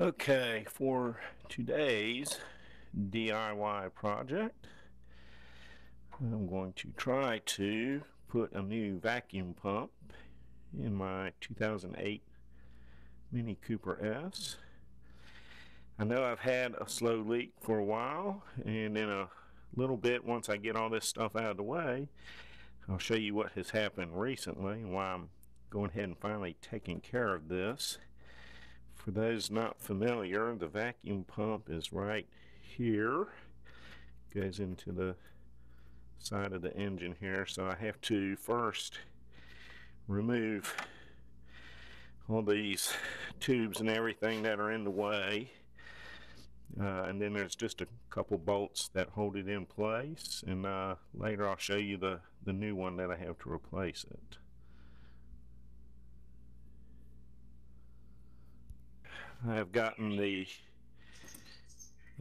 Okay, for today's DIY project, I'm going to try to put a new vacuum pump in my 2008 Mini Cooper S. I know I've had a slow leak for a while, and in a little bit, once I get all this stuff out of the way, I'll show you what has happened recently and why I'm going ahead and finally taking care of this. For those not familiar, the vacuum pump is right here. Goes into the side of the engine here. So I have to first remove all these tubes and everything that are in the way. Uh, and then there's just a couple bolts that hold it in place. And uh, later I'll show you the, the new one that I have to replace it. I have gotten the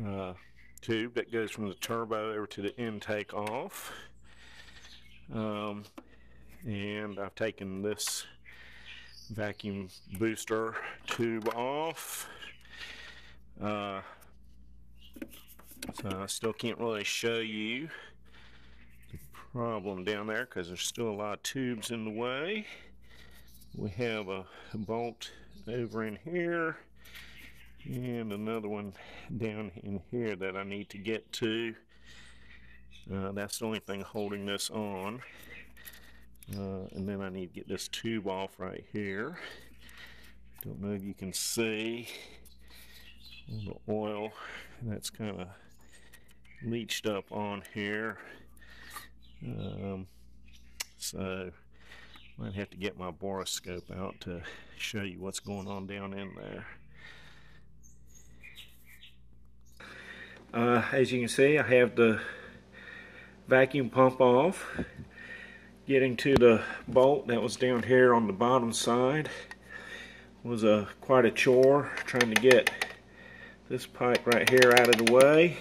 uh, tube that goes from the turbo over to the intake off. Um, and I've taken this vacuum booster tube off. Uh, so I still can't really show you the problem down there because there's still a lot of tubes in the way. We have a bolt over in here and another one down in here that I need to get to. Uh, that's the only thing holding this on. Uh, and then I need to get this tube off right here. Don't know if you can see the oil that's kind of leached up on here. Um, so might have to get my borescope out to show you what's going on down in there Uh, as you can see, I have the vacuum pump off. Getting to the bolt that was down here on the bottom side was a quite a chore trying to get this pipe right here out of the way.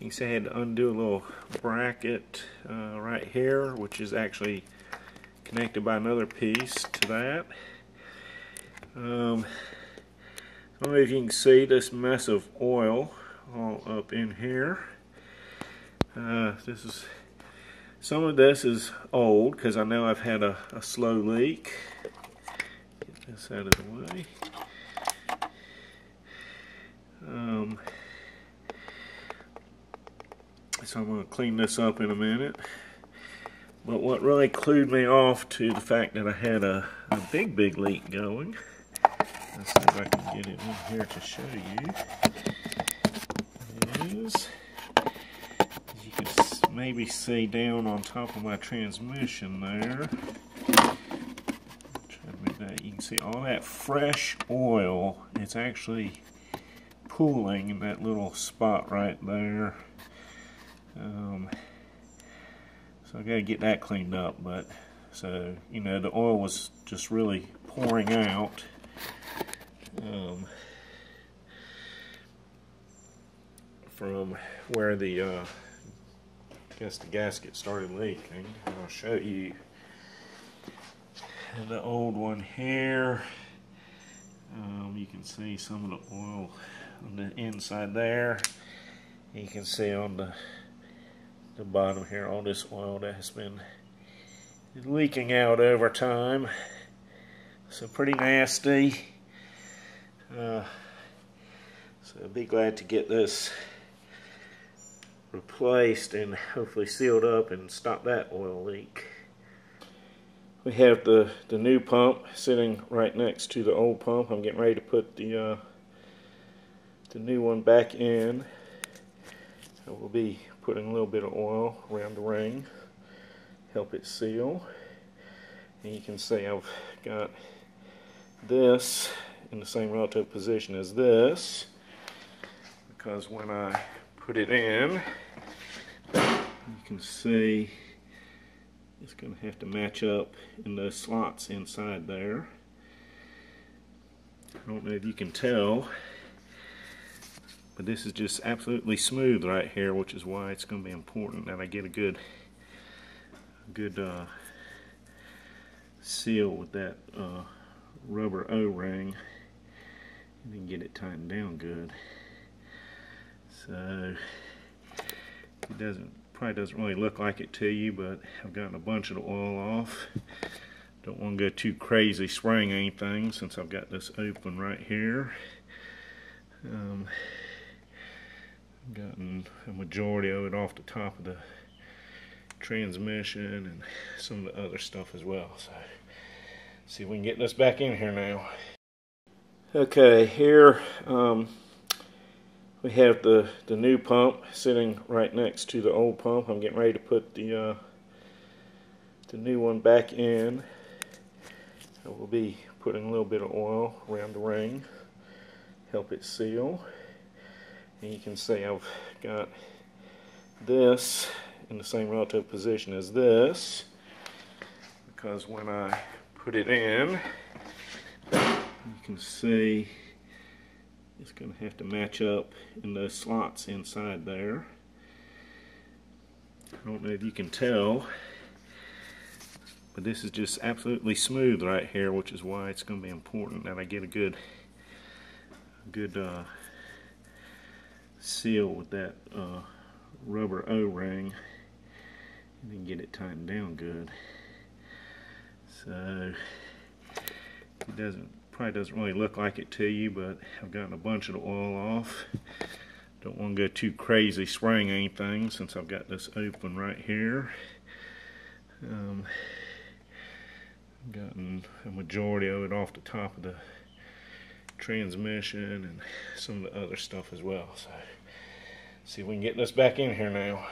You can see I had to undo a little bracket uh, right here, which is actually connected by another piece to that. Um, I don't know if you can see this mess of oil all up in here. Uh, this is some of this is old because I know I've had a, a slow leak. Get this out of the way. Um, so I'm going to clean this up in a minute. But what really clued me off to the fact that I had a, a big, big leak going. Let's see if I can get it in here to show you is. As you can maybe see down on top of my transmission there. You can see all that fresh oil. It's actually pooling in that little spot right there. Um, so I got to get that cleaned up. But so you know the oil was just really pouring out. Um, from where the uh, I guess the gasket started leaking. I'll show you the old one here. Um, you can see some of the oil on the inside there. You can see on the the bottom here all this oil that has been leaking out over time. So pretty nasty. Uh, so I'll be glad to get this replaced and hopefully sealed up and stop that oil leak. We have the, the new pump sitting right next to the old pump. I'm getting ready to put the, uh, the new one back in. I will be putting a little bit of oil around the ring, help it seal. And you can see I've got this in the same relative position as this because when I put it in you can see it's going to have to match up in those slots inside there. I don't know if you can tell, but this is just absolutely smooth right here, which is why it's going to be important that I get a good, good uh, seal with that uh, rubber O-ring. and then get it tightened down good. So it doesn't probably doesn't really look like it to you, but I've gotten a bunch of the oil off. Don't want to go too crazy spraying anything since I've got this open right here. Um, I've gotten a majority of it off the top of the transmission and some of the other stuff as well. So see if we can get this back in here now. Okay, here um, we have the, the new pump sitting right next to the old pump. I'm getting ready to put the uh, the new one back in. I will be putting a little bit of oil around the ring, help it seal. And you can see I've got this in the same relative position as this because when I put it in you can see it's going to have to match up in those slots inside there. I don't know if you can tell, but this is just absolutely smooth right here, which is why it's going to be important that I get a good, good uh, seal with that uh, rubber O-ring and then get it tightened down good. So it doesn't probably doesn't really look like it to you, but I've gotten a bunch of the oil off. Don't want to go too crazy spraying anything since I've got this open right here. Um, I've gotten a majority of it off the top of the transmission and some of the other stuff as well. So see if we can get this back in here now.